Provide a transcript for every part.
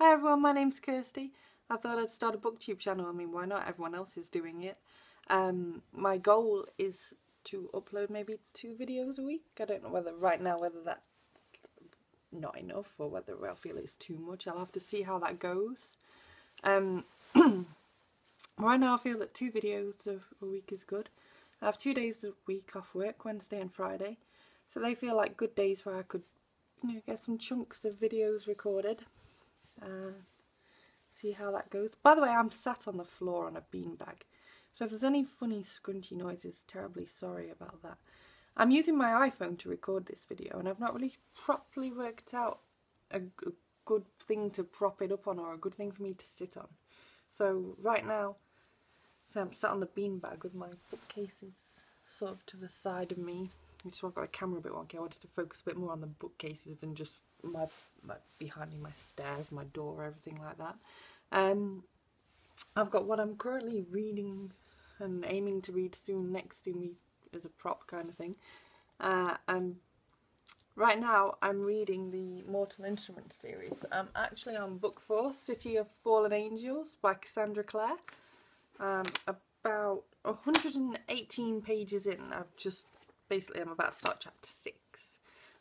Hi everyone, my name's Kirsty. I thought I'd start a booktube channel. I mean, why not? Everyone else is doing it. Um, my goal is to upload maybe two videos a week. I don't know whether right now whether that's not enough or whether I feel it's too much. I'll have to see how that goes. Um, right now I feel that two videos a week is good. I have two days a week off work, Wednesday and Friday. So they feel like good days where I could you know, get some chunks of videos recorded. Uh, see how that goes. By the way, I'm sat on the floor on a beanbag. So if there's any funny scrunchy noises, terribly sorry about that. I'm using my iPhone to record this video and I've not really properly worked out a, a good thing to prop it up on or a good thing for me to sit on. So right now, so I'm sat on the beanbag with my bookcases sort of to the side of me. So I've got a camera a bit wonky. I wanted to focus a bit more on the bookcases than just my, my behind me, my stairs, my door, everything like that. Um, I've got what I'm currently reading and aiming to read soon next to me as a prop kind of thing. Uh, and right now I'm reading the Mortal Instruments series. I'm actually on book four, City of Fallen Angels by Cassandra Clare. Um, about 118 pages in, I've just basically I'm about to start chapter six.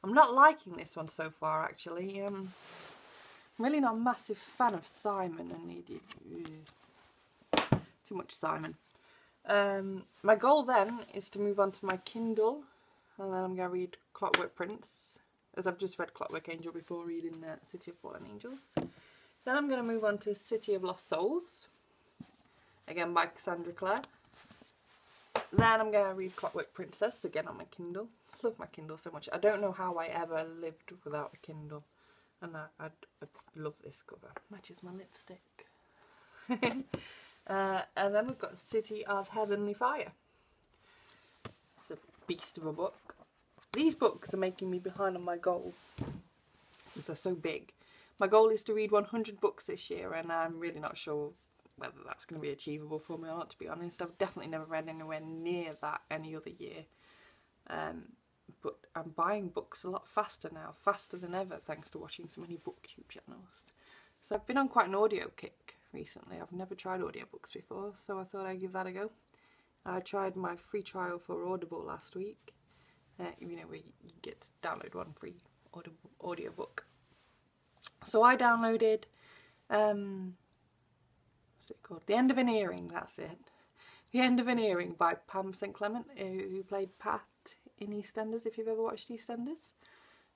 I'm not liking this one so far actually. Um, I'm really not a massive fan of Simon and he did too much Simon. Um, my goal then is to move on to my Kindle and then I'm going to read Clockwork Prince as I've just read Clockwork Angel before reading uh, City of Fallen Angels. Then I'm going to move on to City of Lost Souls again by Cassandra Clare. Then I'm going to read Clockwork Princess again on my Kindle. love my Kindle so much. I don't know how I ever lived without a Kindle. And I, I, I love this cover. Matches my lipstick. uh, and then we've got City of Heavenly Fire. It's a beast of a book. These books are making me behind on my goal because they're so big. My goal is to read 100 books this year and I'm really not sure whether that's going to be achievable for me or not to be honest. I've definitely never read anywhere near that any other year. Um, but I'm buying books a lot faster now, faster than ever thanks to watching so many booktube channels. So I've been on quite an audio kick recently. I've never tried audiobooks before so I thought I'd give that a go. I tried my free trial for Audible last week. Uh, you know where you get to download one free audible audiobook. So I downloaded um, what's it called? The End of an Earring, that's it. The End of an Earring by Pam St Clement, who played Pat in EastEnders, if you've ever watched EastEnders.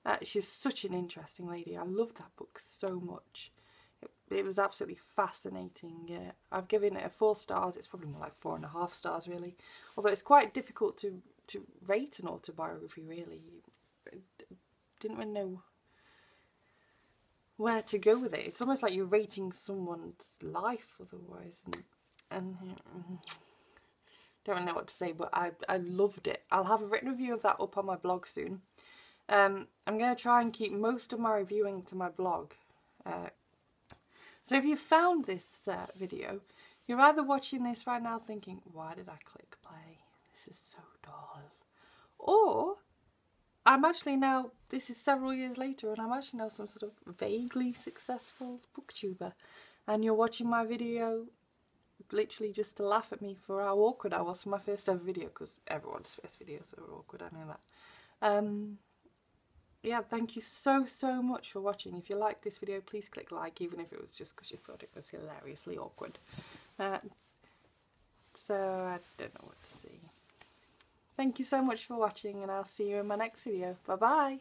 Uh, she's such an interesting lady. I love that book so much. It, it was absolutely fascinating. Uh, I've given it a four stars. It's probably more like four and a half stars, really. Although it's quite difficult to, to rate an autobiography, really. didn't really know where to go with it. It's almost like you're rating someone's life otherwise. And, and don't know what to say, but I, I loved it. I'll have a written review of that up on my blog soon. Um, I'm going to try and keep most of my reviewing to my blog. Uh, so if you found this uh, video, you're either watching this right now thinking, why did I click play? This is so dull. Or I'm actually now, this is several years later, and I'm actually now some sort of vaguely successful booktuber. And you're watching my video literally just to laugh at me for how awkward I was for my first ever video, because everyone's first videos are awkward, I know that. Um, yeah, thank you so, so much for watching. If you liked this video, please click like, even if it was just because you thought it was hilariously awkward. Uh, so, I don't know what to say. Thank you so much for watching and I'll see you in my next video. Bye bye!